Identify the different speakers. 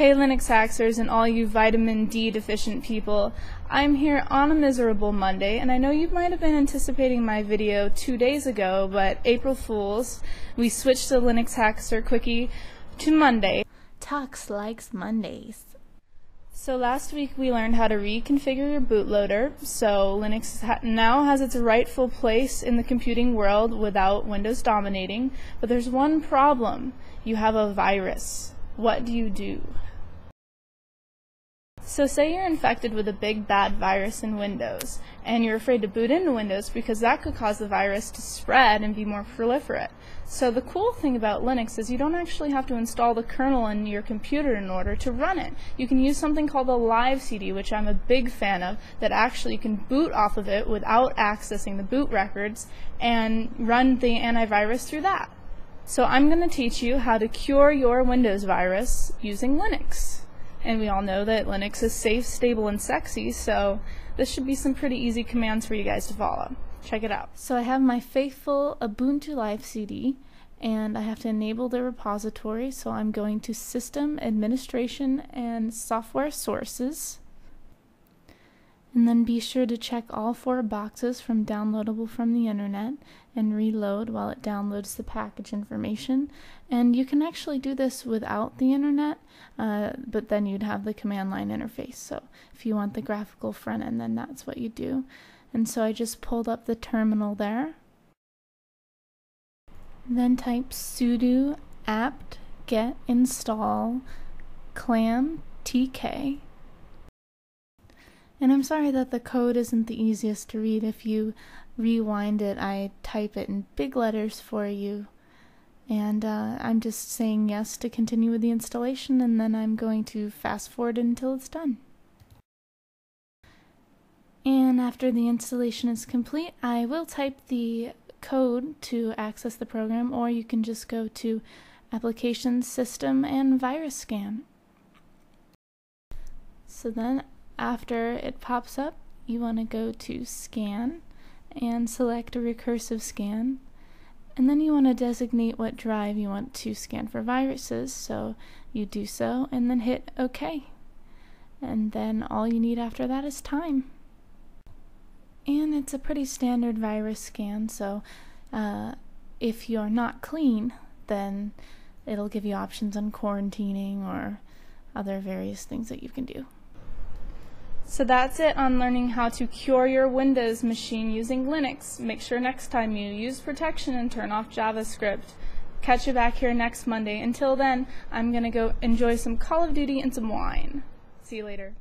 Speaker 1: Hey Linux Haxors and all you vitamin D deficient people. I'm here on a miserable Monday, and I know you might have been anticipating my video two days ago, but April Fools, we switched the Linux Haxor Quickie to Monday.
Speaker 2: Tux likes Mondays.
Speaker 1: So last week we learned how to reconfigure your bootloader, so Linux ha now has its rightful place in the computing world without Windows dominating, but there's one problem. You have a virus what do you do? So say you're infected with a big bad virus in Windows, and you're afraid to boot into Windows because that could cause the virus to spread and be more proliferate. So the cool thing about Linux is you don't actually have to install the kernel in your computer in order to run it. You can use something called a live CD, which I'm a big fan of, that actually can boot off of it without accessing the boot records and run the antivirus through that. So I'm going to teach you how to cure your Windows virus using Linux. And we all know that Linux is safe, stable, and sexy, so this should be some pretty easy commands for you guys to follow. Check it out.
Speaker 2: So I have my faithful Ubuntu Live CD, and I have to enable the repository, so I'm going to System, Administration, and Software Sources. And then be sure to check all four boxes from downloadable from the internet and reload while it downloads the package information. And you can actually do this without the internet, uh, but then you'd have the command line interface. So if you want the graphical front end, then that's what you do. And so I just pulled up the terminal there. Then type sudo apt get install clam tk and I'm sorry that the code isn't the easiest to read. If you rewind it, I type it in big letters for you. And uh, I'm just saying yes to continue with the installation, and then I'm going to fast forward until it's done. And after the installation is complete, I will type the code to access the program, or you can just go to Applications, System, and Virus Scan. So then after it pops up, you want to go to Scan and select a recursive scan. And then you want to designate what drive you want to scan for viruses, so you do so and then hit OK. And then all you need after that is time. And it's a pretty standard virus scan, so uh, if you're not clean, then it'll give you options on quarantining or other various things that you can do.
Speaker 1: So that's it on learning how to cure your Windows machine using Linux. Make sure next time you use protection and turn off JavaScript. Catch you back here next Monday. Until then, I'm going to go enjoy some Call of Duty and some wine. See you later.